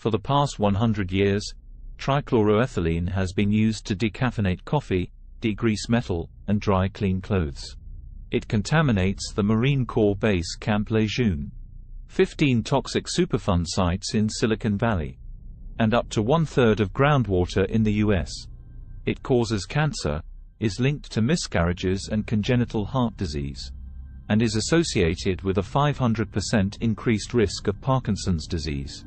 For the past 100 years, trichloroethylene has been used to decaffeinate coffee, degrease metal, and dry clean clothes. It contaminates the Marine Corps base Camp Lejeune, 15 toxic Superfund sites in Silicon Valley, and up to one-third of groundwater in the U.S. It causes cancer, is linked to miscarriages and congenital heart disease, and is associated with a 500% increased risk of Parkinson's disease.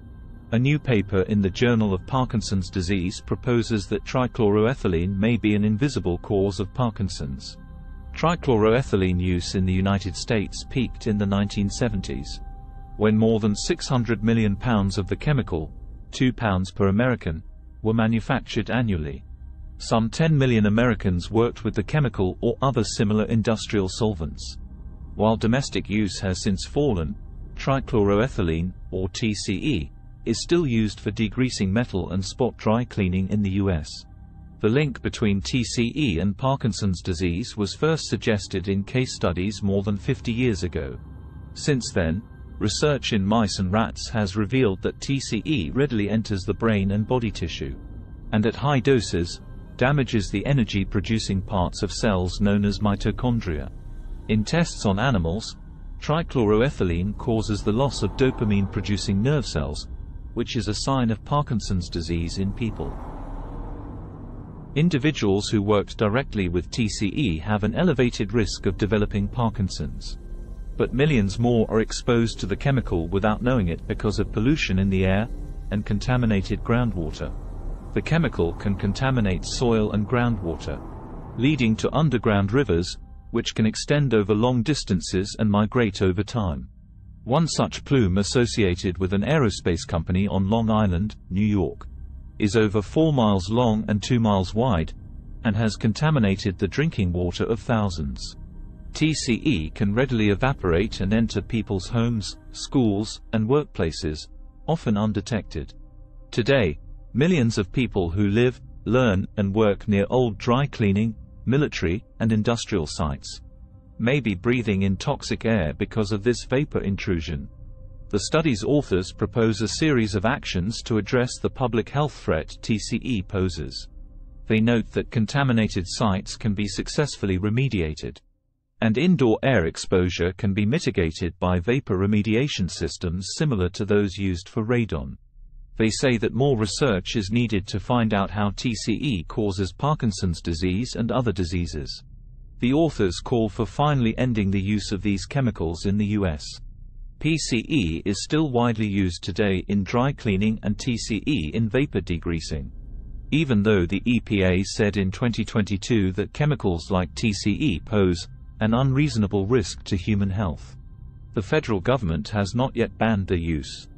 A new paper in the Journal of Parkinson's Disease proposes that trichloroethylene may be an invisible cause of Parkinson's. Trichloroethylene use in the United States peaked in the 1970s, when more than 600 million pounds of the chemical, 2 pounds per American, were manufactured annually. Some 10 million Americans worked with the chemical or other similar industrial solvents. While domestic use has since fallen, trichloroethylene, or TCE, is still used for degreasing metal and spot dry cleaning in the U.S. The link between TCE and Parkinson's disease was first suggested in case studies more than 50 years ago. Since then, research in mice and rats has revealed that TCE readily enters the brain and body tissue, and at high doses, damages the energy-producing parts of cells known as mitochondria. In tests on animals, trichloroethylene causes the loss of dopamine-producing nerve cells, which is a sign of Parkinson's disease in people. Individuals who worked directly with TCE have an elevated risk of developing Parkinson's. But millions more are exposed to the chemical without knowing it because of pollution in the air and contaminated groundwater. The chemical can contaminate soil and groundwater, leading to underground rivers, which can extend over long distances and migrate over time. One such plume associated with an aerospace company on Long Island, New York, is over 4 miles long and 2 miles wide, and has contaminated the drinking water of thousands. TCE can readily evaporate and enter people's homes, schools, and workplaces, often undetected. Today, millions of people who live, learn, and work near old dry cleaning, military, and industrial sites may be breathing in toxic air because of this vapor intrusion. The study's authors propose a series of actions to address the public health threat TCE poses. They note that contaminated sites can be successfully remediated, and indoor air exposure can be mitigated by vapor remediation systems similar to those used for radon. They say that more research is needed to find out how TCE causes Parkinson's disease and other diseases. The authors call for finally ending the use of these chemicals in the U.S. PCE is still widely used today in dry cleaning and TCE in vapor degreasing. Even though the EPA said in 2022 that chemicals like TCE pose an unreasonable risk to human health. The federal government has not yet banned their use.